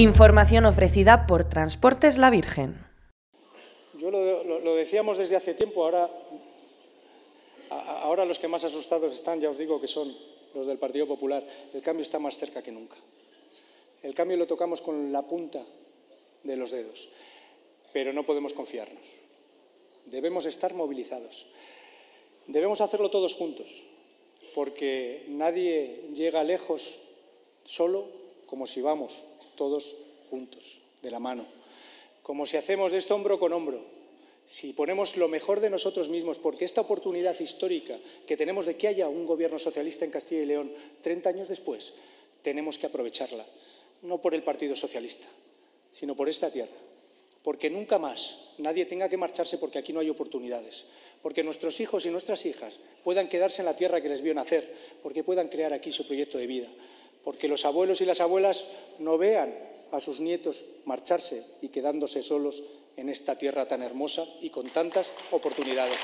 Información ofrecida por Transportes La Virgen. Yo lo, decíamos desde hace tiempo, ahora, ahora los que más asustados están, ya os digo que son los del Partido Popular. El cambio está más cerca que nunca. El cambio lo tocamos con la punta de los dedos, pero no podemos confiarnos. Debemos estar movilizados. Debemos hacerlo todos juntos, porque nadie llega lejos solo como si vamos todos juntos, de la mano, como si hacemos esto hombro con hombro, si ponemos lo mejor de nosotros mismos, porque esta oportunidad histórica que tenemos de que haya un gobierno socialista en Castilla y León 30 años después, tenemos que aprovecharla, no por el Partido Socialista, sino por esta tierra, porque nunca más nadie tenga que marcharse porque aquí no hay oportunidades, porque nuestros hijos y nuestras hijas puedan quedarse en la tierra que les vio nacer, porque puedan crear aquí su proyecto de vida, porque los abuelos y las abuelas no vean a sus nietos marcharse y quedándose solos en esta tierra tan hermosa y con tantas oportunidades.